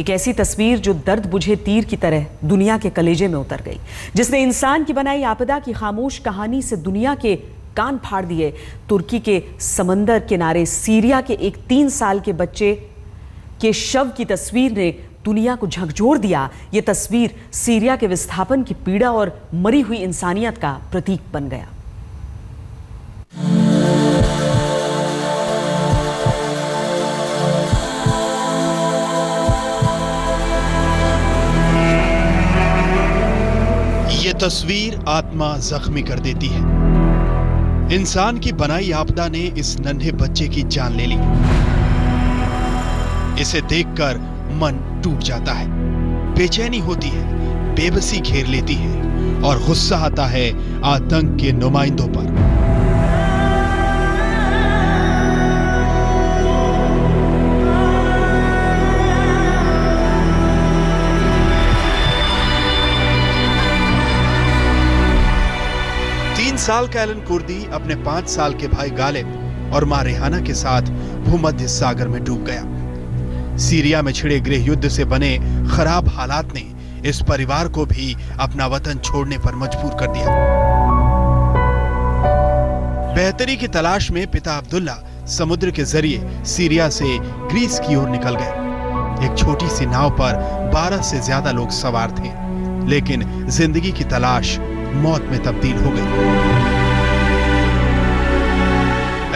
एक ऐसी तस्वीर जो दर्द बुझे तीर की तरह दुनिया के कलेजे में उतर गई, जिसने इंसान की बनाई आपदा की खामोश कहानी से दुनिया के कान फाड़ दिए। तुर्की के समंदर किनारे सीरिया के एक तीन साल के बच्चे के शव की तस्वीर ने दुनिया को झकझोर दिया। ये तस्वीर सीरिया के विस्थापन की पीड़ा और मरी हुई इंसानियत का प्रतीक बन गया। तस्वीर आत्मा जख्मी कर देती है। इंसान की बनाई आपदा ने इस नन्हे बच्चे की जान ले ली। इसे देखकर मन टूट जाता है। बेचैनी होती है, बेबसी घेर लेती है और गुस्सा आता है आतंक के नुमाइंदों पर। साल का एलन कुर्दी अपने पाँच साल के भाई गालिब और माँ रेहाना के साथ भूमध्य सागर में डूब गया। सीरिया में छिड़े गृह युद्ध से बने खराब हालात ने इस परिवार को भी अपना वतन छोड़ने पर मजबूर कर दिया। बेहतरी की तलाश में पिता अब्दुल्ला समुद्र के ज़रिए सीरिया से ग्रीस की ओर निकल गए। एक छोटी सी नाव पर 12 से ज़्यादा लोग सवार थे, लेकिन ज़िंदगी की तलाश मौत में तब्दील हो गई।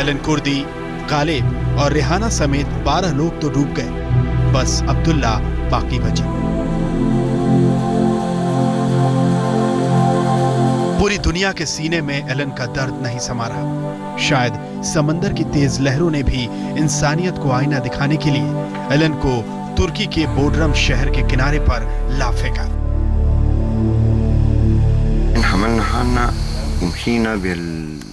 एलन कुर्दी गालिब और रेहाना समेत 12 लोग तो डूब गए। बस अब्दुल्ला बाकी बचे। पूरी दुनिया के सीने में एलन का दर्द नहीं समा रहा। शायद समंदर की तेज लहरों ने भी इंसानियत को आईना दिखाने के लिए एलन को तुर्की के बोडरम शहर के किनारे पर ला फेंका।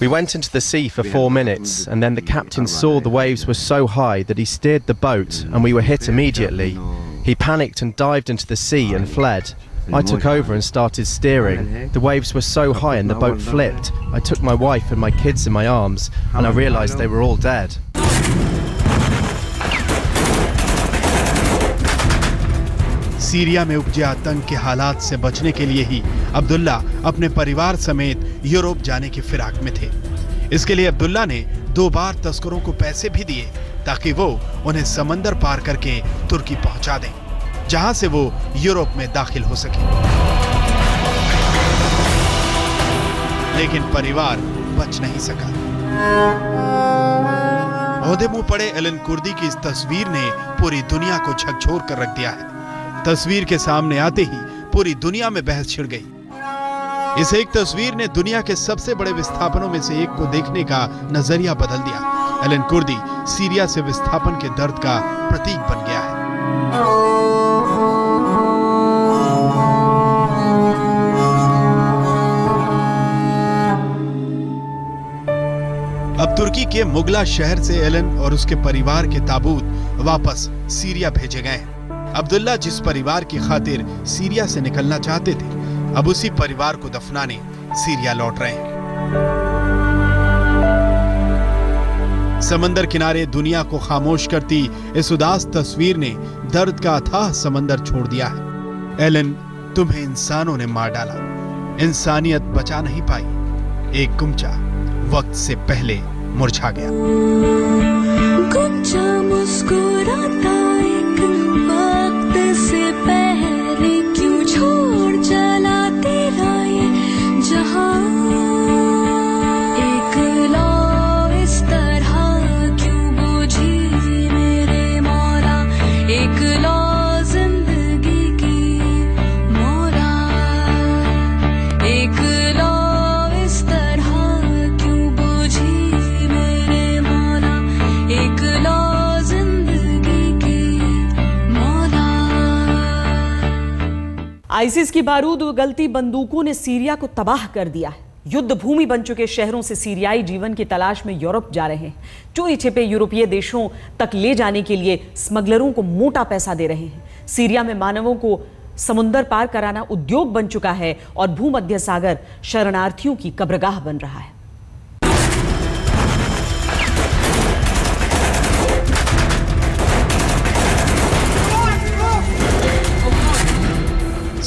We went into the sea for four minutes, and then the captain saw the waves were so high that he steered the boat, and we were hit immediately. He panicked and dived into the sea and fled. I took over and started steering. The waves were so high and the boat flipped. I took my wife and my kids in my arms, and I realized they were all dead. Syria में उपजे आतंक के हालात से बचने के लिए ही अब्दुल्ला अपने परिवार समेत यूरोप जाने की फिराक में थे। इसके लिए अब्दुल्ला ने दो बार तस्करों को पैसे भी दिए ताकि वो उन्हें समंदर पार करके तुर्की पहुँचा दें, जहाँ से वो यूरोप में दाखिल हो सके। लेकिन परिवार बच नहीं सका। मुँह पड़े एलन कुर्दी की इस तस्वीर ने पूरी दुनिया को झकझोर कर रख दिया है। तस्वीर के सामने आते ही पूरी दुनिया में बहस छिड़ गई। इस एक तस्वीर ने दुनिया के सबसे बड़े विस्थापनों में से एक को देखने का नज़रिया बदल दिया। एलन कुर्दी सीरिया से विस्थापन के दर्द का प्रतीक बन गया है। अब तुर्की के मुगला शहर से एलन और उसके परिवार के ताबूत वापस सीरिया भेजे गए हैं। अब्दुल्ला जिस परिवार की खातिर सीरिया से निकलना चाहते थे, अब उसी परिवार को दफनाने सीरिया लौट रहे हैं। समंदर किनारे दुनिया को खामोश करती इस उदास तस्वीर ने दर्द का अथाह समंदर छोड़ दिया है। एलन, तुम्हें इंसानों ने मार डाला। इंसानियत बचा नहीं पाई। एक गुमचा वक्त से पहले मुरझा गया। गुच्चा मुस्कुराता वक्त मौला आईसिस की बारूद गलती बंदूकों ने सीरिया को तबाह कर दिया है। युद्ध भूमि बन चुके शहरों से सीरियाई जीवन की तलाश में यूरोप जा रहे हैं। चोरी छिपे यूरोपीय देशों तक ले जाने के लिए स्मगलरों को मोटा पैसा दे रहे हैं। सीरिया में मानवों को समुंदर पार कराना उद्योग बन चुका है और भूमध्य सागर शरणार्थियों की कब्रगाह बन रहा है।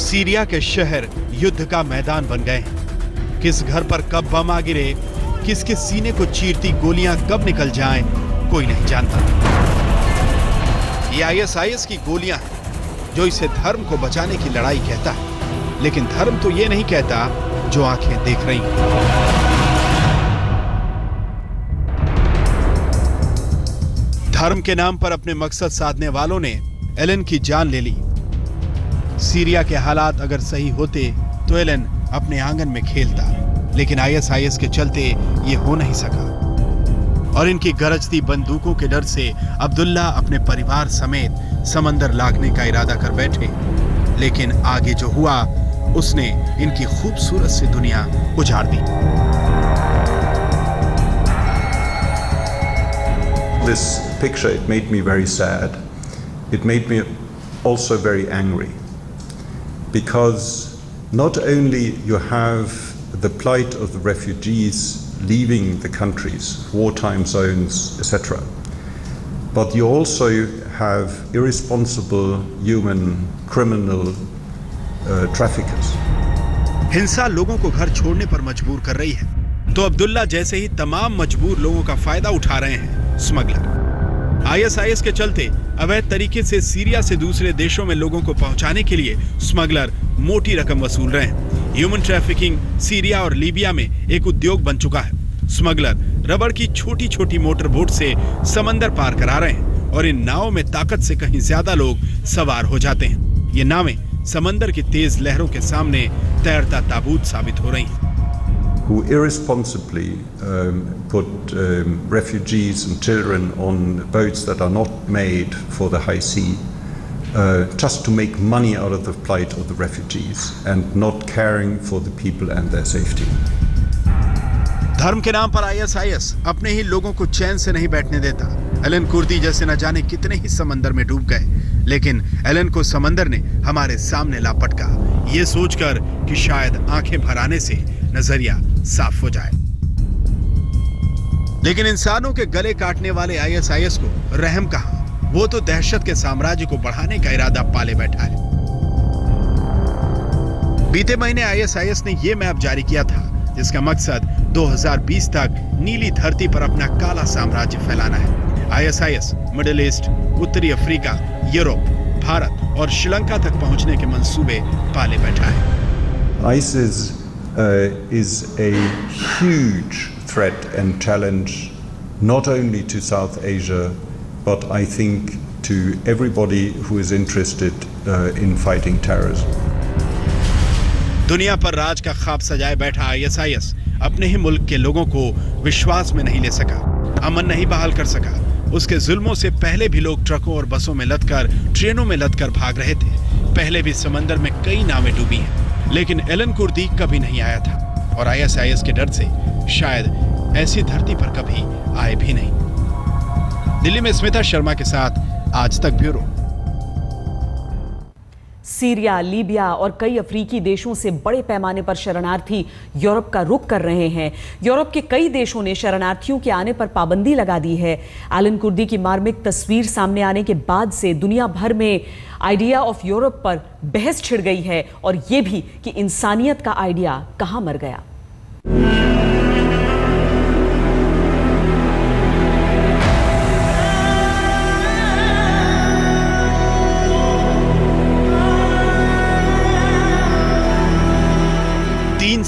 सीरिया के शहर युद्ध का मैदान बन गए हैं। किस घर पर कब बम आ गिरे किसके सीने को चीरती गोलियाँ कब निकल जाएँ, कोई नहीं जानता। ये आईएसआईएस की गोलियाँ हैं जो इसे धर्म को बचाने की लड़ाई कहता है। लेकिन धर्म तो ये नहीं कहता जो आँखें देख रही धर्म के नाम पर अपने मकसद साधने वालों ने एलन की जान ले ली। सीरिया के हालात अगर सही होते तो एलन अपने आँगन में खेलता लेकिन आईएसआईएस के चलते ये हो नहीं सका और इनकी गरजती बंदूकों के डर से अब्दुल्ला अपने परिवार समेत समंदर लागने का इरादा कर बैठे लेकिन आगे जो हुआ उसने इनकी खूबसूरत सी दुनिया उजाड़ दी This picture, it made me very sad. It made me also very angry. Because not only you have the plight of the refugees leaving the countries, wartime zones, etc., but you also have irresponsible human criminal uh, traffickers. हिंसा लोगों को घर छोड़ने पर मजबूर कर रही है तो अब्दुल्ला जैसे ही तमाम मजबूर लोगों का फायदा उठा रहे हैं स्मगलर आईएसआईएस के चलते अवैध तरीके से सीरिया से दूसरे देशों में लोगों को पहुँचाने के लिए स्मगलर मोटी रकम वसूल रहे हैं। ह्यूमन ट्रैफिकिंग सीरिया और लीबिया में एक उद्योग बन चुका है। स्मगलर रबड़ की छोटी छोटी मोटर बोट से समंदर पार करा रहे हैं और इन नावों में ताकत से कहीं ज़्यादा लोग सवार हो जाते हैं। ये नावें समंदर की तेज लहरों के सामने तैरता ताबूत साबित हो रही हैं। who irresponsibly um, put um, refugees and children on boats that are not made for the high sea uh, just to make money out of the plight of the refugees and not caring for the people and their safety. धर्म के नाम पर ISIS अपने ही लोगों को चैन से नहीं बैठने देता एलन कुर्दी जैसे न जाने कितने ही समंदर में डूब गए लेकिन एलन को समंदर ने हमारे सामने ला पटका ये सोचकर कि शायद आंखें भर आने से नजरिया साफ़ हो जाए। लेकिन इंसानों के गले काटने वाले आईएसआईएस को रहम कहा? वो तो दहशत के साम्राज्य को बढ़ाने का इरादा पाले बैठा है। बीते महीने आईएसआईएस ने यह मैप जारी किया था जिसका मकसद 2020 तक नीली धरती पर अपना काला साम्राज्य फैलाना है। आईएसआईएस मिडिल ईस्ट उत्तरी अफ्रीका यूरोप भारत और श्रीलंका तक पहुँचने के मंसूबे पाले बैठा है। ISIS is a huge threat and challenge not only to South Asia, but I think to everybody who is interested uh, in fighting terrorism. दुनिया पर राज का खाब सजाए बैठा आईएसआईएस अपने ही मुल्क के लोगों को विश्वास में नहीं ले सका अमन नहीं बहाल कर सका। उसके जुल्मों से पहले भी लोग ट्रकों और बसों में लदकर ट्रेनों में लदकर भाग रहे थे। पहले भी समंदर में कई नावें डूबी हैं। लेकिन एलन कुर्दी कभी नहीं आया था और आईएसआईएस के डर से शायद ऐसी धरती पर कभी आए भी नहीं। दिल्ली में स्मिता शर्मा के साथ आज तक ब्यूरो। सीरिया, लीबिया और कई अफ्रीकी देशों से बड़े पैमाने पर शरणार्थी यूरोप का रुख कर रहे हैं। यूरोप के कई देशों ने शरणार्थियों के आने पर पाबंदी लगा दी है। एलन कुर्दी की मार्मिक तस्वीर सामने आने के बाद से दुनिया भर में आइडिया ऑफ़ यूरोप पर बहस छिड़ गई है और ये भी कि इंसानियत का आइडिया कहाँ मर गया।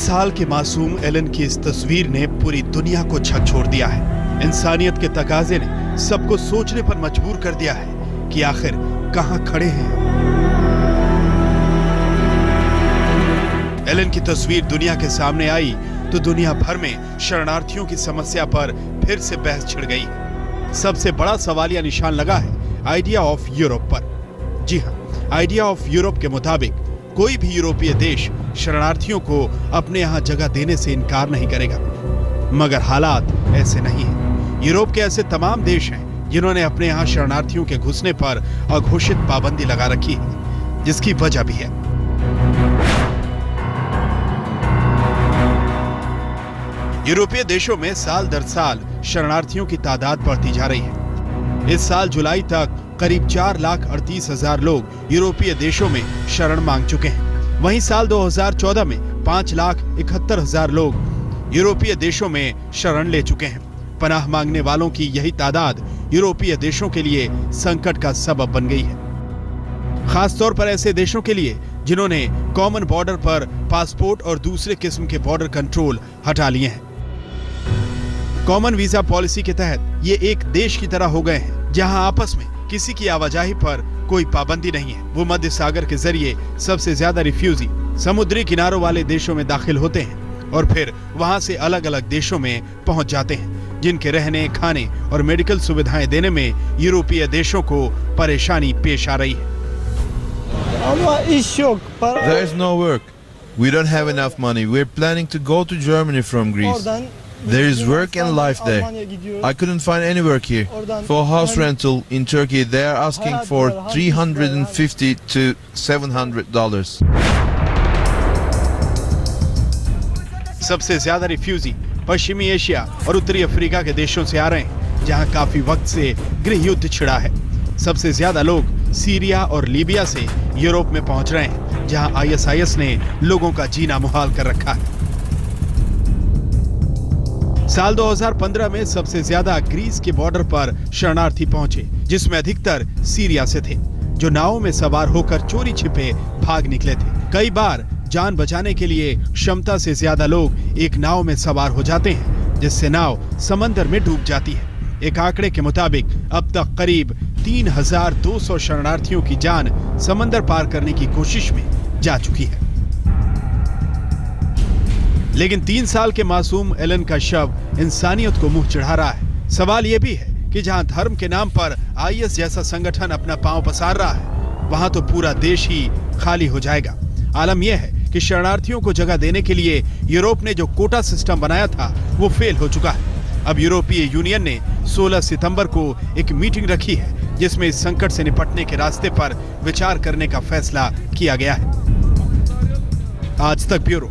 साल के मासूम एलन की इस तस्वीर ने पूरी दुनिया को छोड़ दिया है। इंसानियत के तकाजे ने सबको सोचने पर मजबूर कर दिया है कि आखिर कहाँ खड़े हैं एलन की तस्वीर दुनिया के सामने आई तो दुनिया भर में शरणार्थियों की समस्या पर फिर से बहस छिड़ गई। सबसे बड़ा सवालिया निशान लगा है आइडिया ऑफ़ यूरोप पर। जी हाँ आइडिया ऑफ़ यूरोप के मुताबिक कोई भी यूरोपीय देश शरणार्थियों को अपने यहाँ जगह देने से इनकार नहीं करेगा। मगर हालात ऐसे नहीं है। यूरोप के ऐसे तमाम देश हैं जिन्होंने अपने यहाँ शरणार्थियों के घुसने पर अघोषित पाबंदी लगा रखी है, जिसकी वजह भी है। यूरोपीय देशों में साल दर साल शरणार्थियों की तादाद बढ़ती जा रही है। इस साल जुलाई तक करीब चार लाख अड़तीस हज़ार लोग यूरोपीय देशों में शरण मांग चुके हैं। वहीं साल 2014 में पाँच लाख इकहत्तर हज़ार लोग यूरोपीय देशों में शरण ले चुके हैं। पनाह मांगने वालों की यही तादाद यूरोपीय देशों के लिए संकट का सबब बन गई है। खासतौर पर ऐसे देशों के लिए जिन्होंने कॉमन बॉर्डर पर पासपोर्ट और दूसरे किस्म के बॉर्डर कंट्रोल हटा लिए हैं। कॉमन वीज़ा पॉलिसी के तहत ये एक देश की तरह हो गए हैं, जहाँ आपस में किसी की आवाजाही पर कोई पाबंदी नहीं है वो मध्य सागर के ज़रिए सबसे ज़्यादा रिफ्यूजी समुद्री किनारों वाले देशों में दाखिल होते हैं और फिर वहाँ से अलग अलग देशों में पहुँच जाते हैं जिनके रहने खाने और मेडिकल सुविधाएँ देने में यूरोपीय देशों को परेशानी पेश आ रही है There is no work. We don't have enough money. We're planning to go to Germany from Greece. There is work and life there. I couldn't find any work here. For house rental in Turkey, they are asking for 350 to 700 सबसे ज़्यादा refugee पश्चिमी Asia और उत्तरी Africa के देशों से आ रहे हैं जहाँ काफ़ी वक्त से गृह युद्ध छिड़ा है। सबसे ज़्यादा लोग सीरिया और लीबिया से यूरोप में पहुँच रहे हैं जहाँ आईएसआईएस ने लोगों का जीना मुहाल कर रखा है। साल 2015 में सबसे ज़्यादा ग्रीस के बॉर्डर पर शरणार्थी पहुँचे जिसमें अधिकतर सीरिया से थे जो नावों में सवार होकर चोरी छिपे भाग निकले थे। कई बार जान बचाने के लिए क्षमता से ज़्यादा लोग एक नाव में सवार हो जाते हैं जिससे नाव समंदर में डूब जाती है। एक आंकड़े के मुताबिक अब तक करीब 3,200 शरणार्थियों की जान समंदर पार करने की कोशिश में जा चुकी है। लेकिन तीन साल के मासूम एलन का शव इंसानियत को मुँह चढ़ा रहा है। सवाल यह भी है कि जहाँ धर्म के नाम पर आईएस जैसा संगठन अपना पाँव पसार रहा है, वहाँ तो पूरा देश ही खाली हो जाएगा। आलम यह है कि शरणार्थियों को जगह देने के लिए यूरोप ने जो कोटा सिस्टम बनाया था, वो फेल हो चुका है। अब यूरोपीय यूनियन ने 16 सितंबर को एक मीटिंग रखी है, जिसमें इस संकट से निपटने के रास्ते पर विचार करने का फैसला किया गया है। आज तक ब्यूरो।